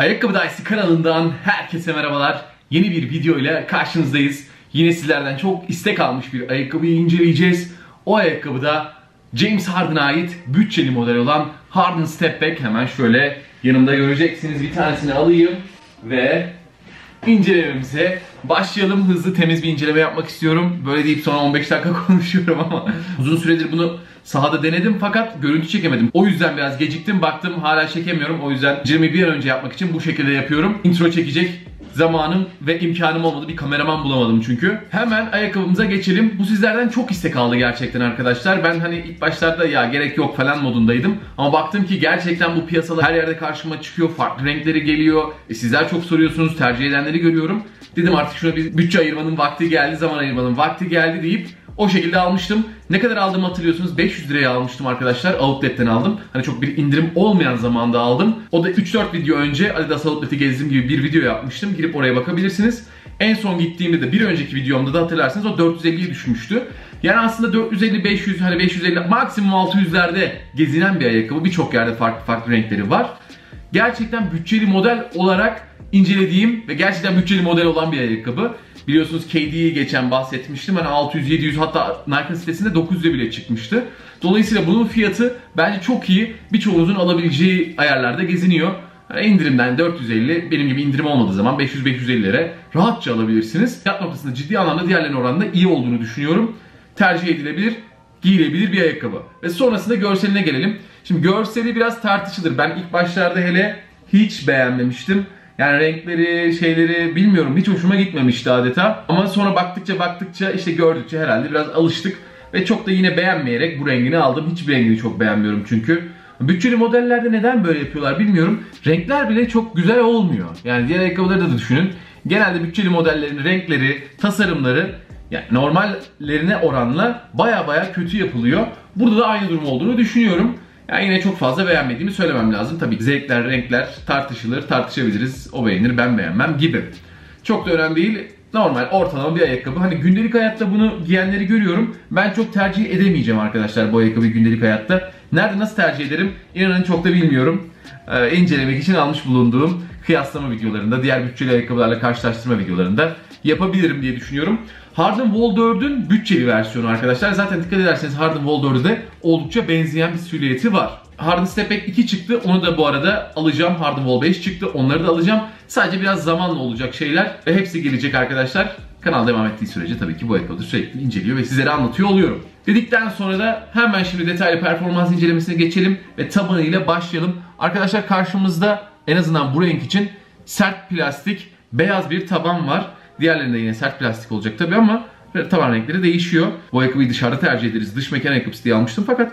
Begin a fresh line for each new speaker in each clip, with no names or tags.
Ayakkabı Dayısı kanalından herkese merhabalar. Yeni bir video ile karşınızdayız. Yine sizlerden çok istek almış bir ayakkabıyı inceleyeceğiz. O ayakkabı da James Harden'a ait bütçeli model olan Harden Step Back. Hemen şöyle yanımda göreceksiniz. Bir tanesini alayım ve incelememize başlayalım. Hızlı temiz bir inceleme yapmak istiyorum. Böyle deyip sonra 15 dakika konuşuyorum ama uzun süredir bunu sahada denedim fakat görüntü çekemedim. O yüzden biraz geciktim. Baktım hala çekemiyorum. O yüzden incelemeyi bir an önce yapmak için bu şekilde yapıyorum. Intro çekecek zamanım ve imkanım olmadı. Bir kameraman bulamadım çünkü. Hemen ayakkabımıza geçelim. Bu sizlerden çok istek aldı gerçekten arkadaşlar. Ben hani ilk başlarda ya gerek yok falan modundaydım. Ama baktım ki gerçekten bu piyasada her yerde karşıma çıkıyor. Farklı renkleri geliyor. E sizler çok soruyorsunuz. Tercih edenleri görüyorum. Dedim artık şuna bir bütçe ayırmanın vakti geldi, zaman ayırmanın vakti geldi deyip o şekilde almıştım. Ne kadar aldım hatırlıyorsunuz? 500 liraya almıştım arkadaşlar. Outlet'ten aldım. Hani çok bir indirim olmayan zamanda aldım. O da 3-4 video önce Adidas Outlet'i gezdiğim gibi bir video yapmıştım. Girip oraya bakabilirsiniz. En son gittiğimde de bir önceki videomda da hatırlarsanız o 450'ye düşmüştü. Yani aslında 450 500 hani 550 maksimum 600'lerde gezinen bir ayakkabı. Birçok yerde farklı farklı renkleri var. Gerçekten bütçeli model olarak incelediğim ve gerçekten bütçeli model olan bir ayakkabı. Biliyorsunuz KD'yi geçen bahsetmiştim. Hani 600, 700 hatta Nike sitesinde 900'e bile çıkmıştı. Dolayısıyla bunun fiyatı bence çok iyi. Birçoğunuzun alabileceği ayarlarda geziniyor. Yani indirimden 450, benim gibi indirim olmadığı zaman 500-550'lere rahatça alabilirsiniz. Fiyat noktasında ciddi anlamda diğerlerine oranında iyi olduğunu düşünüyorum. Tercih edilebilir, giyilebilir bir ayakkabı. Ve sonrasında görseline gelelim. Şimdi görseli biraz tartışılır. Ben ilk başlarda hele hiç beğenmemiştim. Yani renkleri, şeyleri bilmiyorum hiç hoşuma gitmemişti adeta. Ama sonra baktıkça baktıkça işte gördükçe herhalde biraz alıştık. Ve çok da yine beğenmeyerek bu rengini aldım. Hiçbir rengini çok beğenmiyorum çünkü. Bütçeli modellerde neden böyle yapıyorlar bilmiyorum. Renkler bile çok güzel olmuyor. Yani diğer ayakkabıları da düşünün. Genelde bütçeli modellerin renkleri, tasarımları yani normallerine oranla baya baya kötü yapılıyor. Burada da aynı durum olduğunu düşünüyorum. Yani yine çok fazla beğenmediğimi söylemem lazım. Tabii zevkler, renkler tartışılır, tartışabiliriz. O beğenir, ben beğenmem gibi. Çok da önemli değil. Normal, ortalama bir ayakkabı. Hani gündelik hayatta bunu giyenleri görüyorum. Ben çok tercih edemeyeceğim arkadaşlar bu ayakkabıyı gündelik hayatta. Nerede nasıl tercih ederim? İnanın çok da bilmiyorum. Ee, incelemek için almış bulunduğum kıyaslama videolarında, diğer bütçeli ayakkabılarla karşılaştırma videolarında yapabilirim diye düşünüyorum. Harden Wall 4'ün bütçeli versiyonu arkadaşlar. Zaten dikkat ederseniz Harden Wall 4'e de oldukça benzeyen bir silüeti var. Harden Step Back 2 çıktı. Onu da bu arada alacağım. Harden Wall 5 çıktı. Onları da alacağım. Sadece biraz zamanla olacak şeyler. Ve hepsi gelecek arkadaşlar. Kanal devam ettiği sürece tabii ki bu ayakkabıları sürekli inceliyor ve sizlere anlatıyor oluyorum. Dedikten sonra da hemen şimdi detaylı performans incelemesine geçelim ve tabanıyla başlayalım. Arkadaşlar karşımızda en azından bu renk için sert plastik beyaz bir taban var. Diğerlerinde yine sert plastik olacak tabii ama taban renkleri değişiyor. Bu ayakkabıyı dışarıda tercih ederiz. Dış mekan ayakkabısı diye almıştım fakat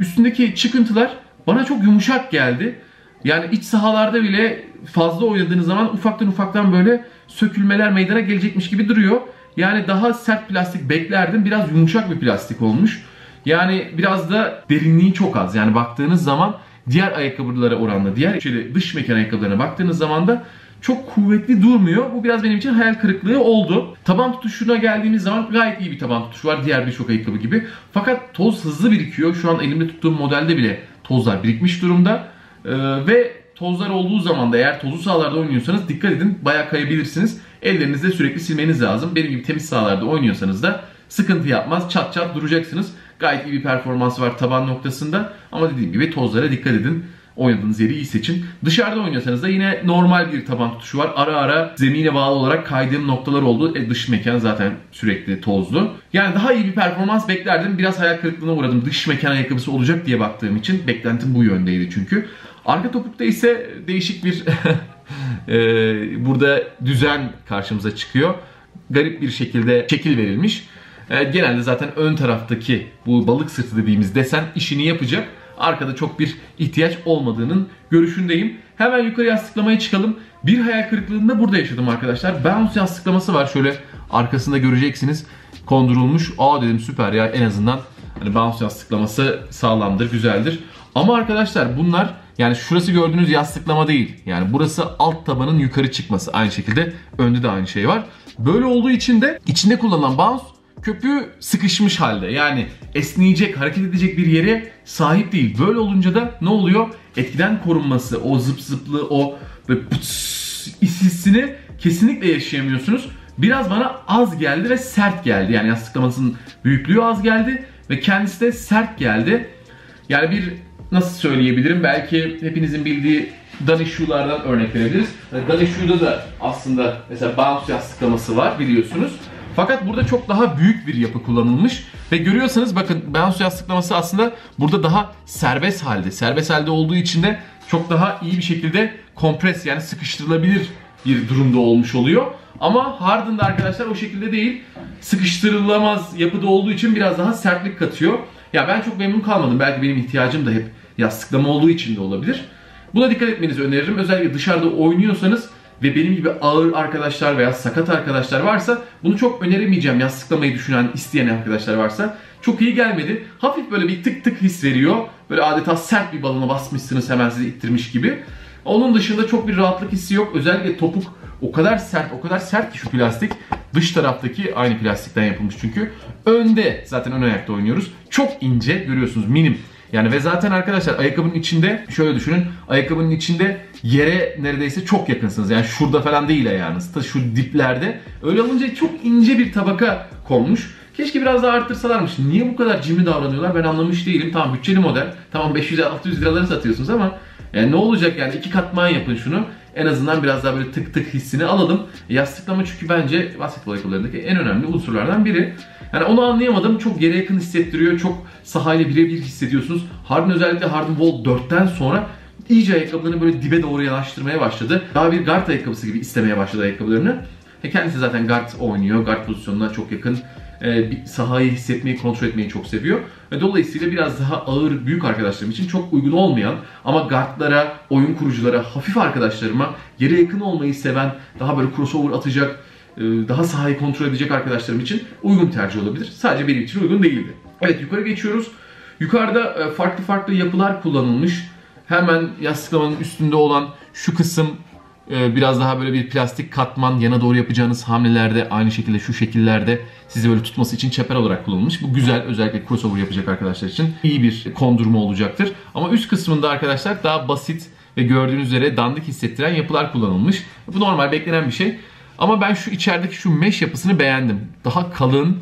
üstündeki çıkıntılar bana çok yumuşak geldi. Yani iç sahalarda bile fazla oynadığınız zaman ufaktan ufaktan böyle sökülmeler meydana gelecekmiş gibi duruyor. Yani daha sert plastik beklerdim. Biraz yumuşak bir plastik olmuş. Yani biraz da derinliği çok az. Yani baktığınız zaman diğer ayakkabılara oranla, diğer şöyle dış mekan ayakkabılarına baktığınız zaman da çok kuvvetli durmuyor. Bu biraz benim için hayal kırıklığı oldu. Taban tutuşuna geldiğimiz zaman gayet iyi bir taban tutuşu var diğer birçok ayakkabı gibi. Fakat toz hızlı birikiyor. Şu an elimde tuttuğum modelde bile tozlar birikmiş durumda. Ee, ve tozlar olduğu zaman da eğer tozlu sahalarda oynuyorsanız dikkat edin bayağı kayabilirsiniz. Ellerinizde sürekli silmeniz lazım. Benim gibi temiz sahalarda oynuyorsanız da sıkıntı yapmaz. Çat çat duracaksınız. Gayet iyi bir performansı var taban noktasında. Ama dediğim gibi tozlara dikkat edin oynadığınız yeri iyi seçin. Dışarıda oynuyorsanız da yine normal bir taban tutuşu var. Ara ara zemine bağlı olarak kaydığım noktalar oldu. E, dış mekan zaten sürekli tozlu. Yani daha iyi bir performans beklerdim. Biraz hayal kırıklığına uğradım. Dış mekan ayakkabısı olacak diye baktığım için. Beklentim bu yöndeydi çünkü. Arka topukta ise değişik bir e, burada düzen karşımıza çıkıyor. Garip bir şekilde şekil verilmiş. E, genelde zaten ön taraftaki bu balık sırtı dediğimiz desen işini yapacak arkada çok bir ihtiyaç olmadığının görüşündeyim. Hemen yukarı yastıklamaya çıkalım. Bir hayal kırıklığını da burada yaşadım arkadaşlar. Bounce yastıklaması var şöyle arkasında göreceksiniz kondurulmuş. Aa dedim süper ya en azından hani bounce yastıklaması sağlamdır, güzeldir. Ama arkadaşlar bunlar yani şurası gördüğünüz yastıklama değil. Yani burası alt tabanın yukarı çıkması. Aynı şekilde önde de aynı şey var. Böyle olduğu için de içinde kullanılan bounce köpüğü sıkışmış halde. Yani esneyecek, hareket edecek bir yere sahip değil. Böyle olunca da ne oluyor? Etkiden korunması, o zıp zıplı, o böyle pıts hissini kesinlikle yaşayamıyorsunuz. Biraz bana az geldi ve sert geldi. Yani yastıklamasının büyüklüğü az geldi ve kendisi de sert geldi. Yani bir nasıl söyleyebilirim? Belki hepinizin bildiği Danishu'lardan örnek verebiliriz. Danishu'da da aslında mesela bounce yastıklaması var biliyorsunuz. Fakat burada çok daha büyük bir yapı kullanılmış ve görüyorsanız bakın bounce yastıklaması aslında burada daha serbest halde. Serbest halde olduğu için de çok daha iyi bir şekilde kompres yani sıkıştırılabilir bir durumda olmuş oluyor. Ama Harden'da arkadaşlar o şekilde değil. Sıkıştırılamaz yapıda olduğu için biraz daha sertlik katıyor. Ya ben çok memnun kalmadım. Belki benim ihtiyacım da hep yastıklama olduğu için de olabilir. Buna dikkat etmenizi öneririm. Özellikle dışarıda oynuyorsanız ve benim gibi ağır arkadaşlar veya sakat arkadaşlar varsa bunu çok öneremeyeceğim. Yastıklamayı düşünen, isteyen arkadaşlar varsa çok iyi gelmedi. Hafif böyle bir tık tık his veriyor. Böyle adeta sert bir balona basmışsınız hemen sizi ittirmiş gibi. Onun dışında çok bir rahatlık hissi yok. Özellikle topuk o kadar sert, o kadar sert ki şu plastik. Dış taraftaki aynı plastikten yapılmış çünkü. Önde zaten ön ayakta oynuyoruz. Çok ince görüyorsunuz minim. Yani ve zaten arkadaşlar ayakkabının içinde şöyle düşünün. Ayakkabının içinde yere neredeyse çok yakınsınız. Yani şurada falan değil ayağınız. Ta şu diplerde. Öyle olunca çok ince bir tabaka konmuş. Keşke biraz daha arttırsalarmış. Niye bu kadar cimri davranıyorlar ben anlamış değilim. Tamam bütçeli model. Tamam 500-600 liraları satıyorsunuz ama yani ne olacak yani iki katman yapın şunu. En azından biraz daha böyle tık tık hissini alalım. Yastıklama çünkü bence basketbol ayakkabılarındaki en önemli unsurlardan biri. Yani onu anlayamadım. Çok yere yakın hissettiriyor. Çok sahayla birebir hissediyorsunuz. Harden özellikle Harden Wall 4'ten sonra iyice ayakkabılarını böyle dibe doğru yanaştırmaya başladı. Daha bir guard ayakkabısı gibi istemeye başladı ayakkabılarını. E kendisi zaten guard oynuyor. Guard pozisyonuna çok yakın. E, sahayı hissetmeyi, kontrol etmeyi çok seviyor. Ve dolayısıyla biraz daha ağır, büyük arkadaşlarım için çok uygun olmayan ama guardlara, oyun kuruculara, hafif arkadaşlarıma, yere yakın olmayı seven, daha böyle crossover atacak, e, daha sahayı kontrol edecek arkadaşlarım için uygun tercih olabilir. Sadece benim için uygun değildi. Evet yukarı geçiyoruz. Yukarıda e, farklı farklı yapılar kullanılmış. Hemen yastıklamanın üstünde olan şu kısım biraz daha böyle bir plastik katman yana doğru yapacağınız hamlelerde aynı şekilde şu şekillerde sizi böyle tutması için çeper olarak kullanılmış. Bu güzel özellikle crossover yapacak arkadaşlar için iyi bir kondurma olacaktır. Ama üst kısmında arkadaşlar daha basit ve gördüğünüz üzere dandik hissettiren yapılar kullanılmış. Bu normal beklenen bir şey. Ama ben şu içerideki şu mesh yapısını beğendim. Daha kalın,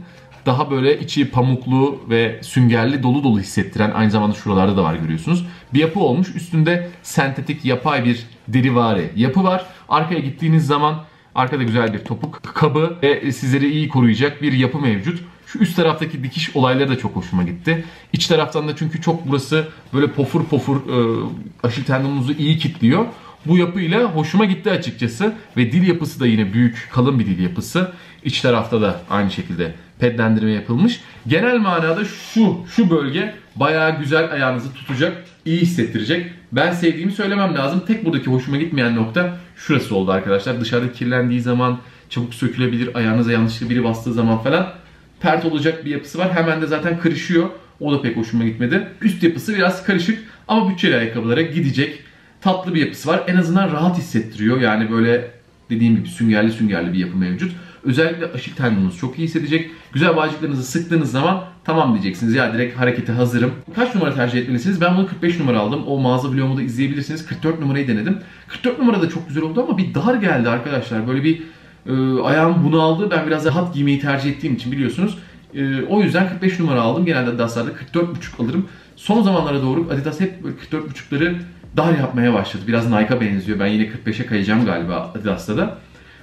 daha böyle içi pamuklu ve süngerli dolu dolu hissettiren aynı zamanda şuralarda da var görüyorsunuz. Bir yapı olmuş. Üstünde sentetik yapay bir derivari yapı var. Arkaya gittiğiniz zaman arkada güzel bir topuk kabı ve sizleri iyi koruyacak bir yapı mevcut. Şu üst taraftaki dikiş olayları da çok hoşuma gitti. İç taraftan da çünkü çok burası böyle pofur pofur e, aşil tendonunuzu iyi kilitliyor. Bu yapıyla hoşuma gitti açıkçası. Ve dil yapısı da yine büyük, kalın bir dil yapısı. İç tarafta da aynı şekilde pedlendirme yapılmış. Genel manada şu şu bölge bayağı güzel ayağınızı tutacak, iyi hissettirecek. Ben sevdiğimi söylemem lazım. Tek buradaki hoşuma gitmeyen nokta şurası oldu arkadaşlar. Dışarıda kirlendiği zaman çabuk sökülebilir, ayağınıza yanlışlıkla biri bastığı zaman falan pert olacak bir yapısı var. Hemen de zaten kırışıyor. O da pek hoşuma gitmedi. Üst yapısı biraz karışık ama bütçeli ayakkabılara gidecek tatlı bir yapısı var. En azından rahat hissettiriyor. Yani böyle dediğim gibi süngerli süngerli bir yapı mevcut. Özellikle aşık tendonunuz çok iyi hissedecek. Güzel bağcıklarınızı sıktığınız zaman tamam diyeceksiniz. Ya direkt harekete hazırım. Kaç numara tercih etmelisiniz? Ben bunu 45 numara aldım. O mağaza vlogumu da izleyebilirsiniz. 44 numarayı denedim. 44 numara da çok güzel oldu ama bir dar geldi arkadaşlar. Böyle bir e, ayağım bunu aldı. Ben biraz rahat giymeyi tercih ettiğim için biliyorsunuz. E, o yüzden 45 numara aldım. Genelde Adidas'larda 44.5 alırım. Son zamanlara doğru Adidas hep 44.5'ları dar yapmaya başladı. Biraz Nike'a benziyor. Ben yine 45'e kayacağım galiba Adidas'ta da.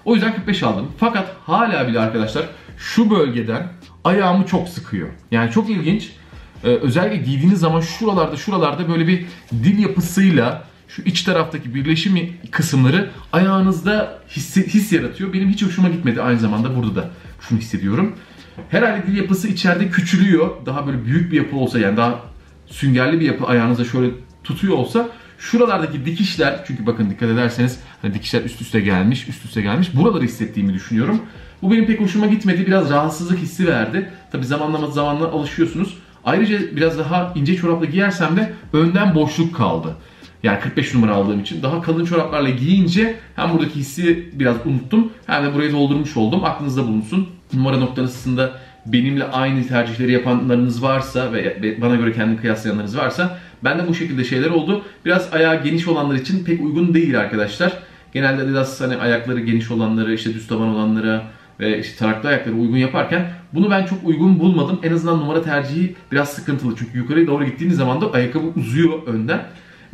O yüzden 45 aldım. Fakat hala bile arkadaşlar şu bölgeden ayağımı çok sıkıyor. Yani çok ilginç. Ee, özellikle giydiğiniz zaman şuralarda şuralarda böyle bir dil yapısıyla şu iç taraftaki birleşimi kısımları ayağınızda his, his yaratıyor. Benim hiç hoşuma gitmedi aynı zamanda burada da şunu hissediyorum. Herhalde dil yapısı içeride küçülüyor. Daha böyle büyük bir yapı olsa yani daha süngerli bir yapı ayağınıza şöyle tutuyor olsa Şuralardaki dikişler çünkü bakın dikkat ederseniz hani dikişler üst üste gelmiş, üst üste gelmiş. Buraları hissettiğimi düşünüyorum. Bu benim pek hoşuma gitmedi. Biraz rahatsızlık hissi verdi. Tabi zamanlama zamanla alışıyorsunuz. Ayrıca biraz daha ince çorapla giyersem de önden boşluk kaldı. Yani 45 numara aldığım için. Daha kalın çoraplarla giyince hem buradaki hissi biraz unuttum hem de burayı doldurmuş oldum. Aklınızda bulunsun. Numara noktasında benimle aynı tercihleri yapanlarınız varsa ve bana göre kendini kıyaslayanlarınız varsa ben de bu şekilde şeyler oldu. Biraz ayağı geniş olanlar için pek uygun değil arkadaşlar. Genelde Adidas hani ayakları geniş olanları, işte düz taban olanlara ve işte taraklı ayakları uygun yaparken bunu ben çok uygun bulmadım. En azından numara tercihi biraz sıkıntılı. Çünkü yukarıya doğru gittiğiniz zaman da ayakkabı uzuyor önden.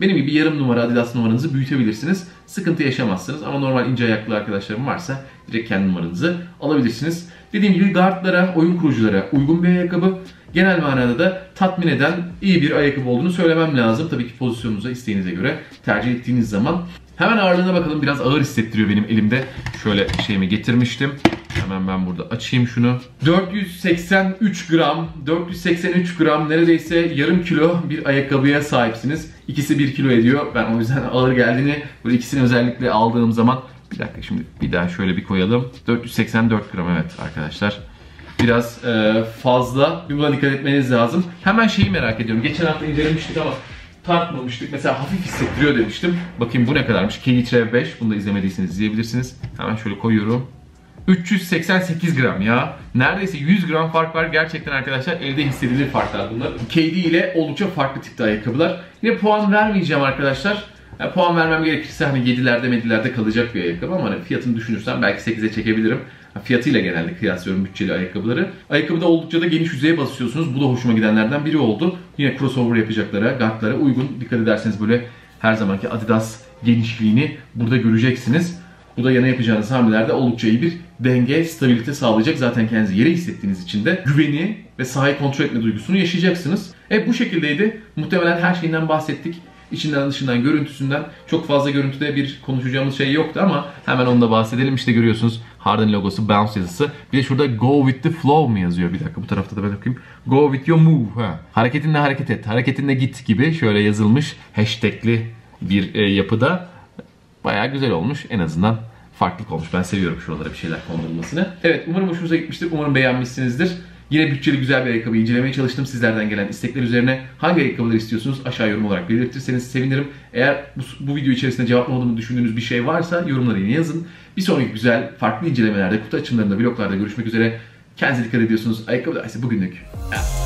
Benim gibi yarım numara Adidas numaranızı büyütebilirsiniz. Sıkıntı yaşamazsınız ama normal ince ayaklı arkadaşlarım varsa direkt kendi numaranızı alabilirsiniz. Dediğim gibi guardlara, oyun kuruculara uygun bir ayakkabı. Genel manada da tatmin eden iyi bir ayakkabı olduğunu söylemem lazım. Tabii ki pozisyonunuza, isteğinize göre tercih ettiğiniz zaman. Hemen ağırlığına bakalım. Biraz ağır hissettiriyor benim elimde. Şöyle şeyimi getirmiştim. Hemen ben burada açayım şunu. 483 gram, 483 gram neredeyse yarım kilo bir ayakkabıya sahipsiniz. İkisi 1 kilo ediyor. Ben o yüzden ağır geldiğini böyle ikisini özellikle aldığım zaman bir dakika şimdi bir daha şöyle bir koyalım. 484 gram evet arkadaşlar. Biraz e, fazla. Buna dikkat etmeniz lazım. Hemen şeyi merak ediyorum. Geçen hafta incelemiştik ama tartmamıştık. Mesela hafif hissettiriyor demiştim. Bakayım bu ne kadarmış? Keyitre 5. Bunu da izlemediyseniz izleyebilirsiniz. Hemen şöyle koyuyorum. 388 gram ya. Neredeyse 100 gram fark var. Gerçekten arkadaşlar elde hissedilir farklar bunlar. KD ile oldukça farklı tipte ayakkabılar. Yine puan vermeyeceğim arkadaşlar. Yani puan vermem gerekirse hani 7'lerde medilerde kalacak bir ayakkabı ama hani fiyatını düşünürsem belki 8'e çekebilirim. Fiyatıyla genelde kıyaslıyorum bütçeli ayakkabıları. Ayakkabıda oldukça da geniş yüzeye basıyorsunuz. Bu da hoşuma gidenlerden biri oldu. Yine crossover yapacaklara, guardlara uygun. Dikkat ederseniz böyle her zamanki Adidas genişliğini burada göreceksiniz. Bu da yana yapacağınız hamlelerde oldukça iyi bir denge, stabilite sağlayacak. Zaten kendinizi yere hissettiğiniz için de güveni ve sahayı kontrol etme duygusunu yaşayacaksınız. Evet bu şekildeydi. Muhtemelen her şeyinden bahsettik. İçinden dışından görüntüsünden çok fazla görüntüde bir konuşacağımız şey yoktu ama hemen onu da bahsedelim. İşte görüyorsunuz Harden logosu, bounce yazısı. Bir de şurada go with the flow mu yazıyor? Bir dakika bu tarafta da ben okuyayım. Go with your move. Ha. Hareketinle hareket et, hareketinle git gibi şöyle yazılmış hashtagli bir e, yapıda. Bayağı güzel olmuş en azından farklılık olmuş. Ben seviyorum şuralara bir şeyler kondurulmasını. Evet umarım hoşunuza gitmiştir. Umarım beğenmişsinizdir. Yine bütçeli güzel bir ayakkabı incelemeye çalıştım. Sizlerden gelen istekler üzerine hangi ayakkabıları istiyorsunuz aşağı yorum olarak belirtirseniz sevinirim. Eğer bu, bu video içerisinde cevaplamadığımı düşündüğünüz bir şey varsa yorumlara yine yazın. Bir sonraki güzel farklı incelemelerde, kutu açımlarında, vloglarda görüşmek üzere. Kendinize dikkat ediyorsunuz. Ayakkabı da bugünlük. Evet.